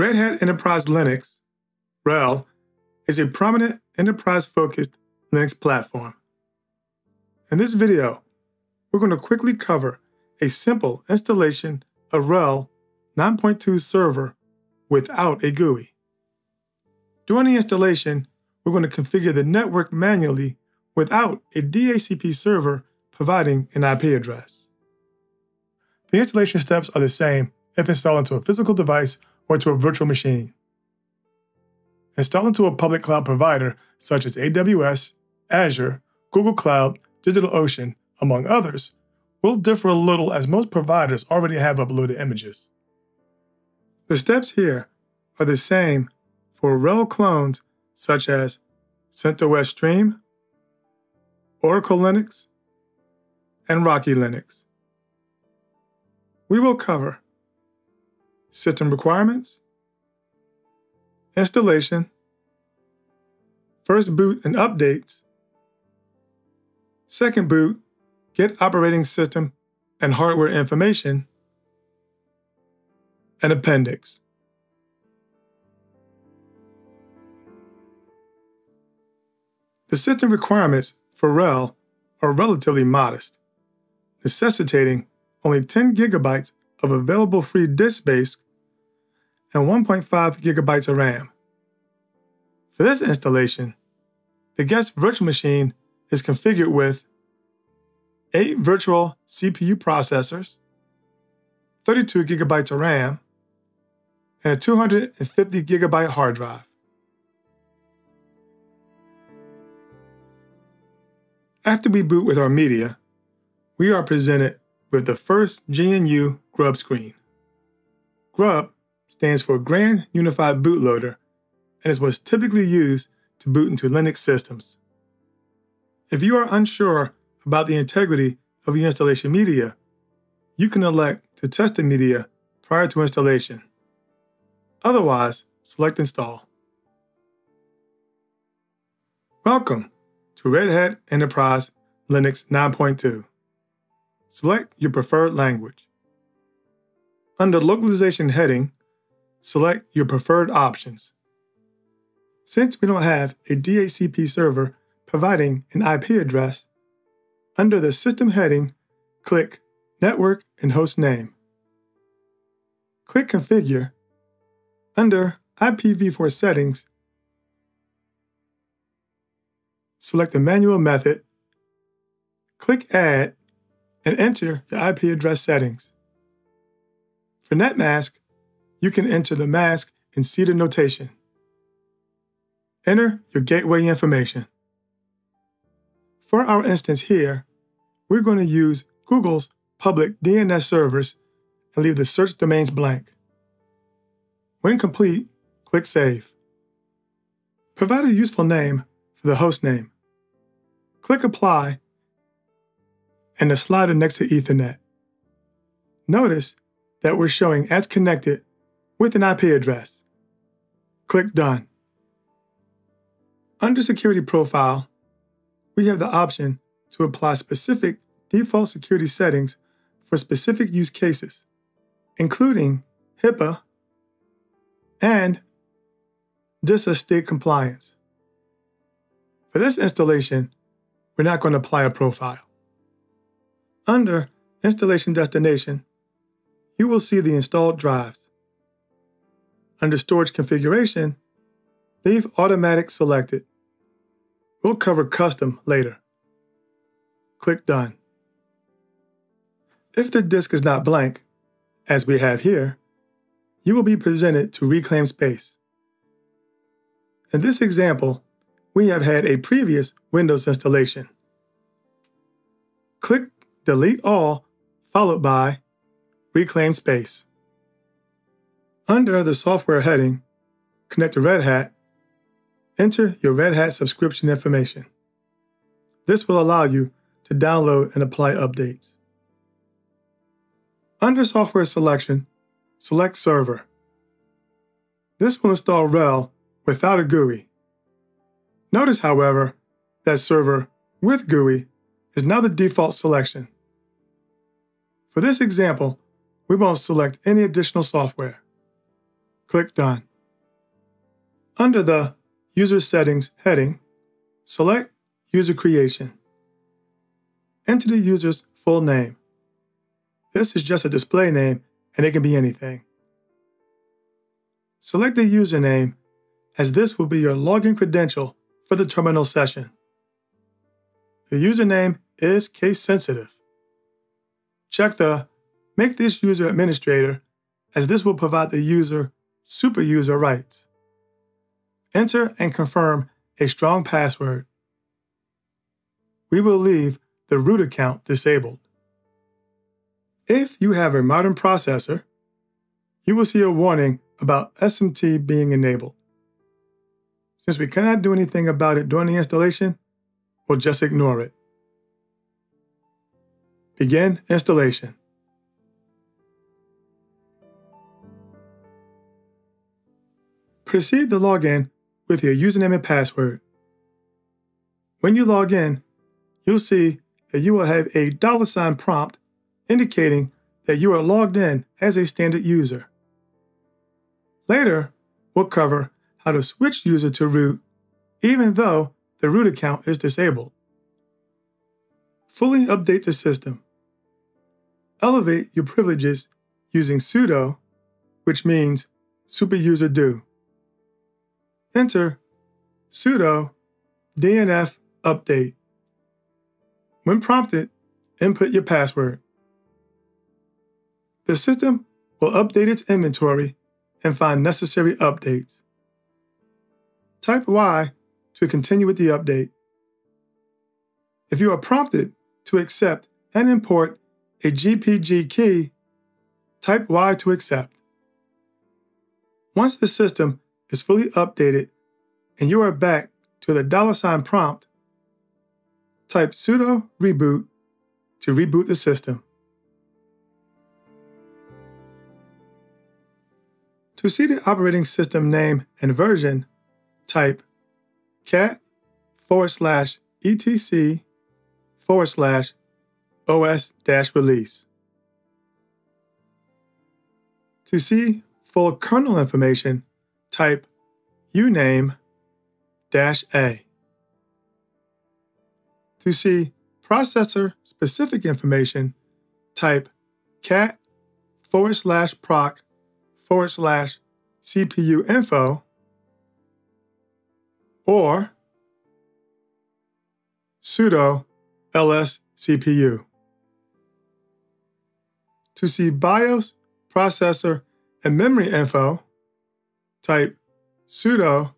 Red Hat Enterprise Linux, RHEL, is a prominent enterprise-focused Linux platform. In this video, we're going to quickly cover a simple installation of RHEL 9.2 server without a GUI. During the installation, we're going to configure the network manually without a DHCP server providing an IP address. The installation steps are the same if installed into a physical device or to a virtual machine. Install into a public cloud provider such as AWS, Azure, Google Cloud, DigitalOcean, among others, will differ a little as most providers already have uploaded images. The steps here are the same for RHEL clones such as CentOS Stream, Oracle Linux, and Rocky Linux. We will cover system requirements, installation, first boot and updates, second boot, get operating system and hardware information, and appendix. The system requirements for RHEL are relatively modest, necessitating only 10 gigabytes of available free disk space and 1.5 gigabytes of RAM. For this installation, the guest virtual machine is configured with 8 virtual CPU processors, 32 gigabytes of RAM, and a 250 gigabyte hard drive. After we boot with our media, we are presented with the first GNU Grub screen. Grub stands for Grand Unified Bootloader and is what's typically used to boot into Linux systems. If you are unsure about the integrity of your installation media, you can elect to test the media prior to installation. Otherwise, select Install. Welcome to Red Hat Enterprise Linux 9.2. Select your preferred language. Under Localization heading, select your preferred options. Since we don't have a DHCP server providing an IP address, under the System heading, click Network and Host Name. Click Configure. Under IPv4 Settings, select the manual method, click Add, and enter your IP address settings. For NetMask, you can enter the mask in CIDR notation. Enter your gateway information. For our instance here, we're going to use Google's public DNS servers and leave the search domains blank. When complete, click Save. Provide a useful name for the host name. Click Apply and the slider next to Ethernet. Notice that we're showing as connected with an IP address. Click Done. Under Security Profile, we have the option to apply specific default security settings for specific use cases, including HIPAA and DISA STIG compliance. For this installation, we're not going to apply a profile. Under Installation Destination, you will see the installed drives. Under Storage Configuration, leave Automatic selected. We'll cover Custom later. Click Done. If the disk is not blank, as we have here, you will be presented to reclaim space. In this example, we have had a previous Windows installation. Click Delete All, followed by Reclaim Space. Under the Software heading, connect to Red Hat, enter your Red Hat subscription information. This will allow you to download and apply updates. Under Software Selection, select Server. This will install RHEL without a GUI. Notice, however, that server with GUI is now the default selection. For this example, we won't select any additional software. click Done. Under the User Settings heading, select User Creation. Enter the user's full name. This is just a display name and it can be anything. Select the username as this will be your login credential for the terminal session. The username is case sensitive. Check the Make this user administrator as this will provide the user super user rights. Enter and confirm a strong password. We will leave the root account disabled. If you have a modern processor, you will see a warning about SMT being enabled. Since we cannot do anything about it during the installation, we'll just ignore it. Begin installation. Proceed to log in with your username and password. When you log in, you'll see that you will have a dollar sign prompt indicating that you are logged in as a standard user. Later, we'll cover how to switch user to root even though the root account is disabled. Fully update the system. Elevate your privileges using sudo, which means super user do. Enter sudo dnf update. When prompted, input your password. The system will update its inventory and find necessary updates. Type Y to continue with the update. If you are prompted to accept and import a GPG key, type Y to accept. Once the system is fully updated and you are back to the dollar sign prompt, type sudo reboot to reboot the system. To see the operating system name and version, type cat forward slash etc forward slash os dash release. To see full kernel information, type uname dash a. To see processor specific information, type cat forward slash proc forward slash CPU info or sudo ls CPU. To see BIOS, processor, and memory info, type sudo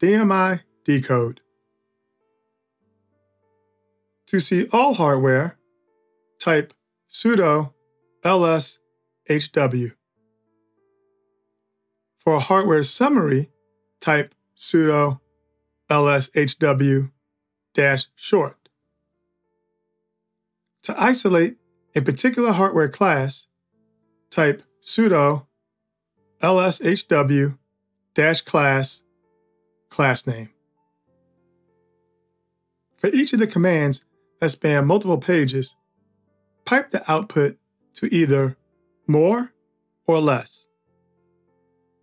DMI decode. To see all hardware, type sudo ls hw. For a hardware summary, type sudo lshw dash short. To isolate a particular hardware class, type sudo lshw dash class class name. For each of the commands that span multiple pages, pipe the output to either more or less.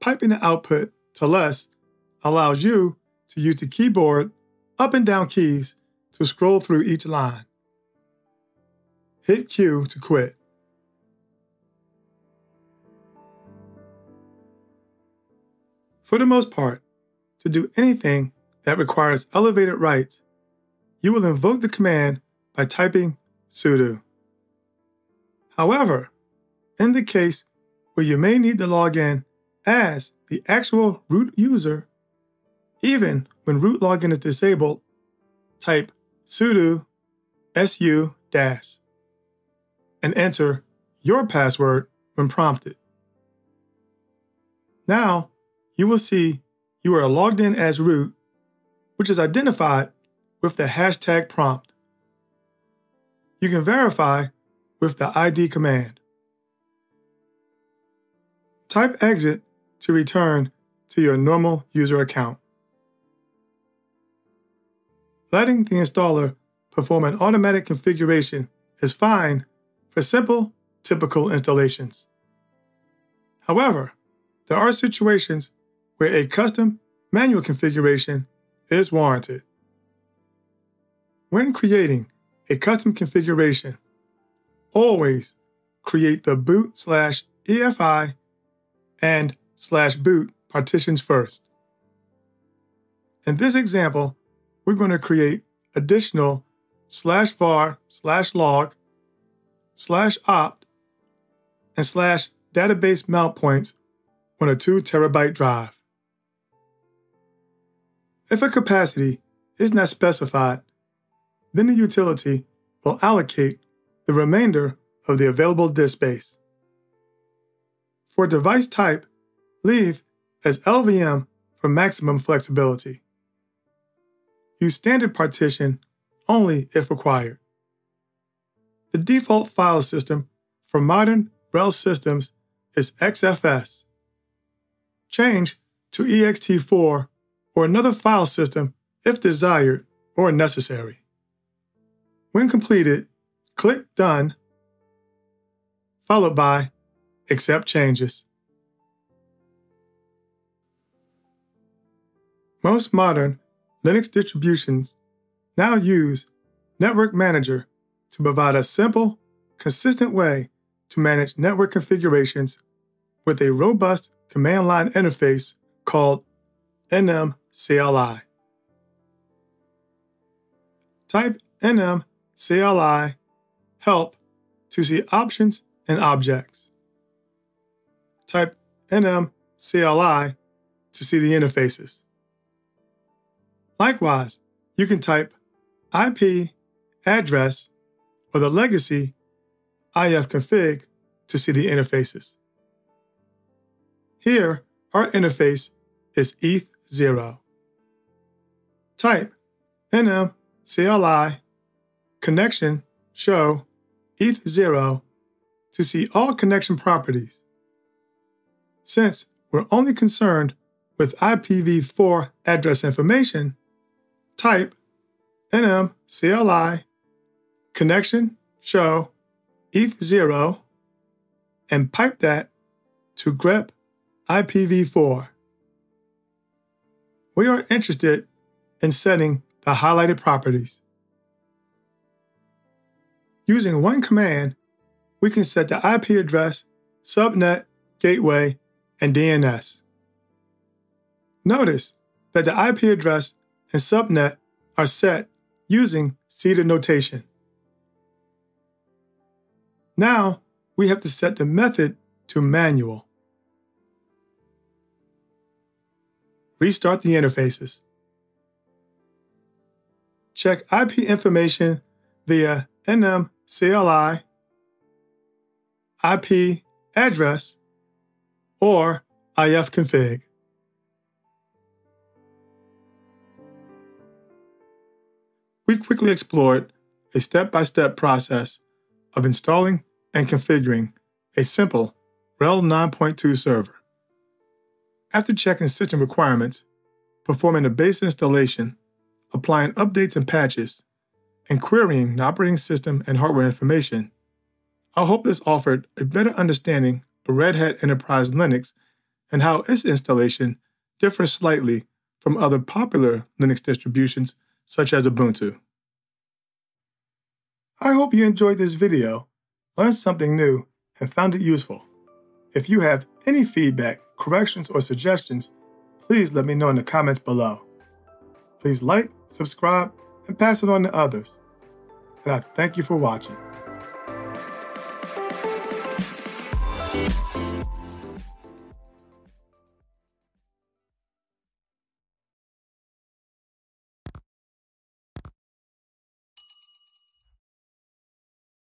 Piping the output to less allows you to use the keyboard up and down keys to scroll through each line. Hit Q to quit. For the most part, to do anything that requires elevated rights, you will invoke the command by typing sudo. However, in the case where you may need to log in as the actual root user, even when root login is disabled, type sudo su dash and enter your password when prompted. Now, you will see you are logged in as root, which is identified with the hashtag prompt. You can verify with the ID command. Type exit to return to your normal user account. Letting the installer perform an automatic configuration is fine for simple, typical installations. However, there are situations where a custom manual configuration is warranted. When creating a custom configuration, always create the boot slash EFI and slash boot partitions first. In this example, we're going to create additional slash var slash log slash opt and slash database mount points on a 2 terabyte drive. If a capacity is not specified, then the utility will allocate the remainder of the available disk space. For device type, leave as LVM for maximum flexibility. Use standard partition only if required. The default file system for modern RHEL systems is XFS. Change to ext4 or another file system if desired or necessary. When completed, click Done, followed by Accept Changes. Most modern Linux distributions now use Network Manager to provide a simple, consistent way to manage network configurations with a robust command line interface called nmcli. Type nmcli help to see options and objects. Type nmcli to see the interfaces. Likewise, you can type IP address or the legacy ifconfig to see the interfaces. Here, our interface is ETH0. Type nmcli connection show ETH0 to see all connection properties. Since we're only concerned with IPv4 address information, type nmcli connection show ETH0 and pipe that to grep IPv4. We are interested in setting the highlighted properties. Using one command, we can set the IP address, subnet, gateway, and DNS. Notice that the IP address and subnet are set using CIDR notation. Now we have to set the method to manual. Restart the interfaces. Check IP information via nmcli, IP address, or ifconfig. We quickly explored a step by step process of installing and configuring a simple RHEL 9.2 server. After checking system requirements, performing a base installation, applying updates and patches, and querying the operating system and hardware information, I hope this offered a better understanding of Red Hat Enterprise Linux and how its installation differs slightly from other popular Linux distributions such as Ubuntu. I hope you enjoyed this video, learned something new, and found it useful. If you have any feedback, corrections, or suggestions, please let me know in the comments below. Please like, subscribe, and pass it on to others. And I thank you for watching.